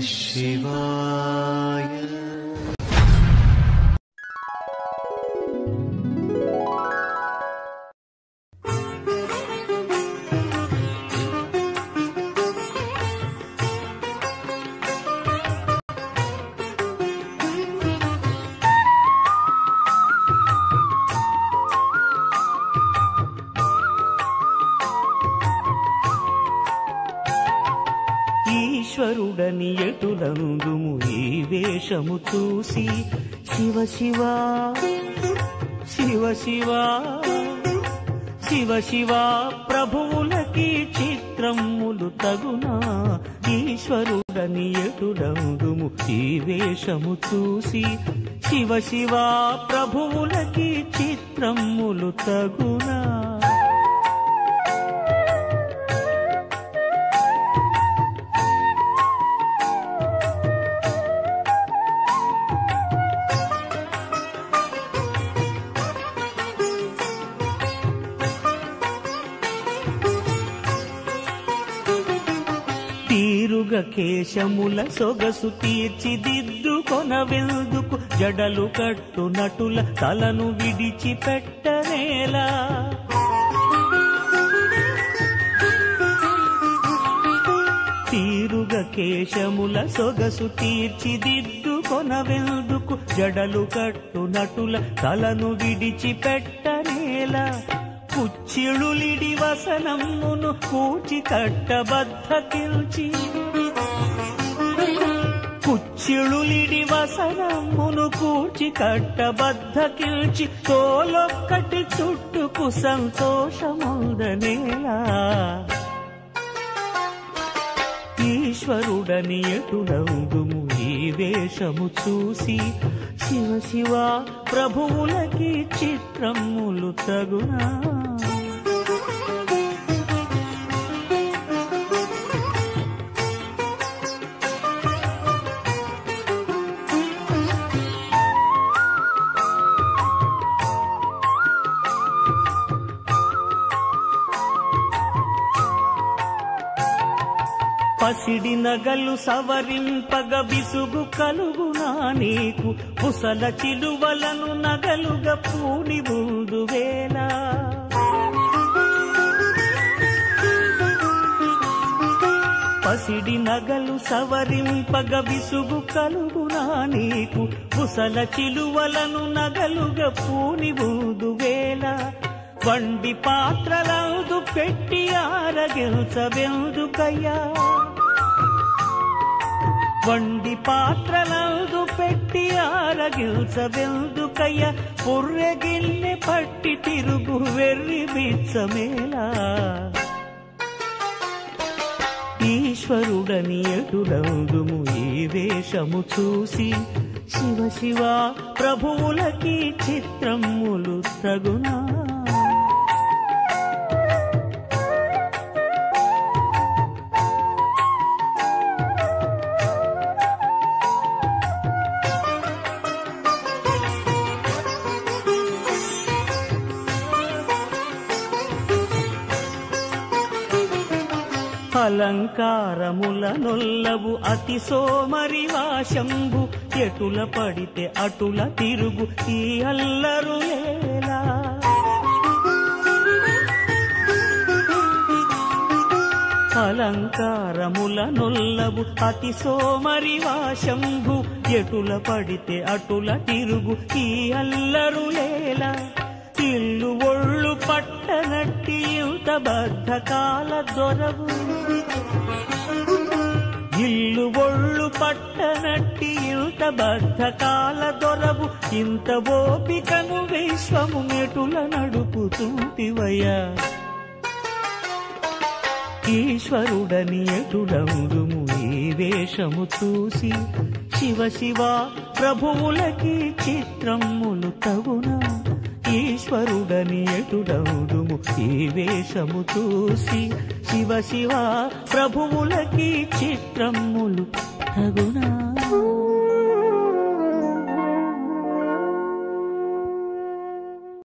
शिवाय। ఈశ్వరుడని ఎటులందుము ఈ వేషము చూసి? శివ శివ శివ శివ శివ శివ ప్రభువులకి చిత్రములు తగునా? ఈశ్వరుడని ఎటులందుము ఈ వేషము చూసి? శివ శివ ప్రభువులకి చిత్రములు తగునా? తీరుగ కేశముల సొగసు తీర్చిదిద్దుకొన వెల్దుకు జడలు కట్టు నటుల తలను విడిచిపెట్టనేలా. తీరుగ కేశముల సొగసు తీర్చిదిద్దుకొన వెల్దుకు జడలు కట్టు నటుల తలను విడిచిపెట్టనేలా. పెట్టనేలా వసనమ్మును కూచి కట్టబద్ధకిల్చి. కుచ్చిళులిడి వసనమ్మును కూచి కట్టబద్ధకిల్చి. తోలొక్కటి చుట్టుకు సంతోషముందనేలా. ఈశ్వరుడని ఎటులందుము ఈ వేషము చూసి. శివ శివ ప్రభువులకి చిత్రములు తగునా. పసిడి నగలు సవరింపగ విసుగు కలుగునా నీకు. పుసల చిలువలను నగలుగా పూని ముందు వేళ. పసిడి నగలు సవరింపగ విసుగు కలుగునా నీకు. పుసల చిలువలను నగలుగా పూని ముందు వేళ. వండి పాత్రలందు పెట్టి ఆరగించబెందుకయ్యా. వండి పాత్రలందు పెట్టి ఆరగించబెందుకయ్య పుర్రెగిన్నె పట్టి తిరుగు వెర్రి బిచ్చమేలా. ఈశ్వరుడని ఎటులందుము ఈ వేషము చూసి శివ శివ ప్రభువులకి చిత్రములు తగునా అలంకారముల నొల్లవు అతి సోమరి వాశంబు ఎటుల పడితే అటుల తిరుగు ఈ అల్లరు ఏలా. అలంకారముల నొల్లవు అతి సోమరి వాశంభు. ఎటుల పడితే అటుల తిరుగు ఈ అల్లరు లేలా యుత బద్ధకాల దొరవు ఇల్లు ఒళ్ళు పట్టనట్టి యుత బద్ధకాల దొరవు. ఇంత ఓపికను విశ్వము మెటుల నడుపుతుంటివయ్యా ఈశ్వరుడని ఎటుడముడుము ఈ వేషము చూసి. శివ శివ ప్రభువులకి చిత్రములు తగునా. ఈశ్వరుడని ఎటుడౌడుము ఈ వేషము చూసి శివ శివ ప్రభువులకి చిత్రములు తగునా?